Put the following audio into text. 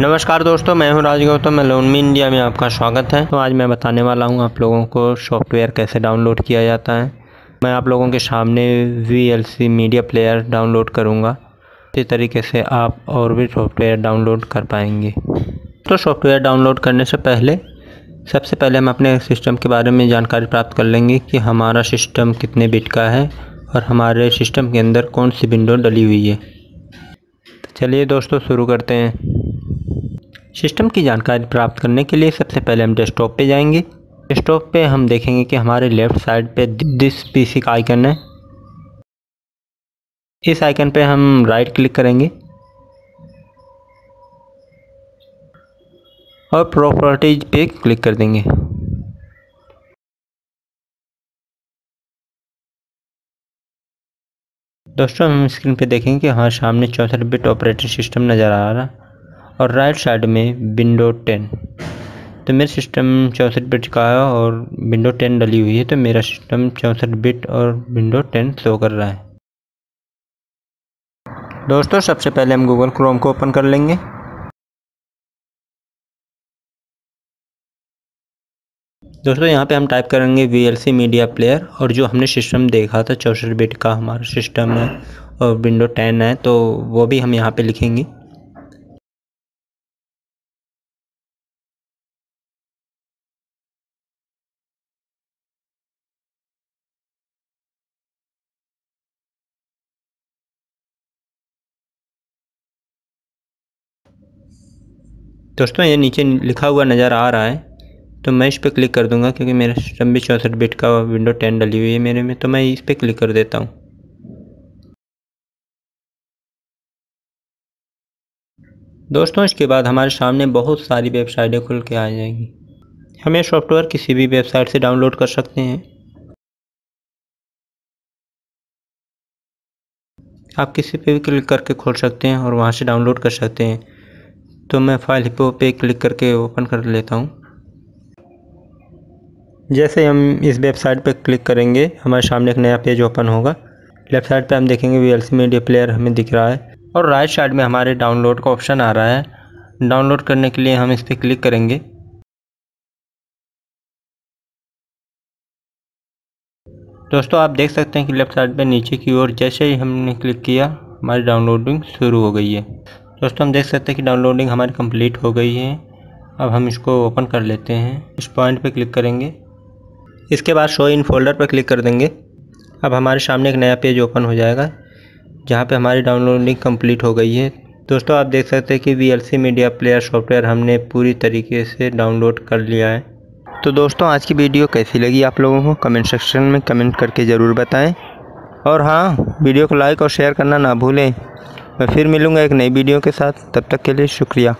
नमस्कार दोस्तों, मैं हूँ राज गौतम मैं लोनमी इंडिया में आपका स्वागत है। तो आज मैं बताने वाला हूँ आप लोगों को सॉफ्टवेयर कैसे डाउनलोड किया जाता है। मैं आप लोगों के सामने VLC मीडिया प्लेयर डाउनलोड करूँगा। इसी तरीके से आप और भी सॉफ्टवेयर डाउनलोड कर पाएँगे। तो सॉफ्टवेयर डाउनलोड करने से पहले, सबसे पहले हम अपने सिस्टम के बारे में जानकारी प्राप्त कर लेंगे कि हमारा सिस्टम कितने बिट का है और हमारे सिस्टम के अंदर कौन सी विंडो डली हुई है। तो चलिए दोस्तों, शुरू करते हैं। सिस्टम की जानकारी प्राप्त करने के लिए सबसे पहले हम डेस्कटॉप पे जाएँगे। डेस्कटॉप पे हम देखेंगे कि हमारे लेफ़्ट साइड पे दिस पीसी का आइकन है। इस आइकन पे हम राइट क्लिक करेंगे। और प्रॉपर्टीज़ पे क्लिक कर देंगे। दोस्तों, हम स्क्रीन पे देखेंगे कि हमारे सामने चौंसठ बिट ऑपरेटिंग सिस्टम नज़र आ रहा और राइट साइड में विंडो टेन तो मेरा सिस्टम चौंसठ बिट का है और विंडो टेन डली हुई है तो मेरा सिस्टम चौंसठ बिट और विंडो टेन शो कर रहा है। दोस्तों, सबसे पहले हम गूगल क्रोम को ओपन कर लेंगे। दोस्तों, यहाँ पे हम टाइप करेंगे V L C media player और जो हमने सिस्टम देखा था, चौंसठ बिट का हमारा सिस्टम है और विंडो टेन है तो वो भी हम यहाँ पे लिखेंगे। दोस्तों, ये नीचे लिखा हुआ नज़र आ रहा है तो मैं इस पर क्लिक कर दूँगा क्योंकि मेरा सिस्टम भी चौंसठ बिट का विंडो टेन डली हुई है मेरे में तो मैं इस पर क्लिक कर देता हूँ। दोस्तों, इसके बाद हमारे सामने बहुत सारी वेबसाइटें खुल के आ जाएँगी। हम ये सॉफ्टवेयर किसी भी वेबसाइट से डाउनलोड कर सकते हैं। आप किसी पे भी क्लिक करके खोल सकते हैं और वहाँ से डाउनलोड कर सकते हैं। तो मैं फ़ाइल हिपो पे क्लिक करके ओपन कर लेता हूँ। जैसे हम इस वेबसाइट पर क्लिक करेंगे, हमारे सामने एक नया पेज ओपन होगा। लेफ़्ट साइड पे हम देखेंगे V L C media player हमें दिख रहा है और राइट साइड में हमारे डाउनलोड का ऑप्शन आ रहा है। डाउनलोड करने के लिए हम इस पर क्लिक करेंगे। दोस्तों, आप देख सकते हैं कि लेफ़्ट साइड पे नीचे की ओर जैसे ही हमने क्लिक किया, हमारी डाउनलोडिंग शुरू हो गई है। दोस्तों, हम देख सकते हैं कि डाउनलोडिंग हमारी कंप्लीट हो गई है। अब हम इसको ओपन कर लेते हैं। इस पॉइंट पे क्लिक करेंगे। इसके बाद शो इन फोल्डर पर क्लिक कर देंगे। अब हमारे सामने एक नया पेज ओपन हो जाएगा, जहाँ पे हमारी डाउनलोडिंग कंप्लीट हो गई है। दोस्तों, आप देख सकते हैं कि VLC मीडिया प्लेयर सॉफ्टवेयर हमने पूरी तरीके से डाउनलोड कर लिया है। तो दोस्तों, आज की वीडियो कैसी लगी आप लोगों को? कमेंट सेक्शन में कमेंट करके ज़रूर बताएँ। और हाँ वीडियो को लाइक और शेयर करना ना भूलें। मैं फिर मिलूँगा एक नई वीडियो के साथ। तब तक के लिए शुक्रिया।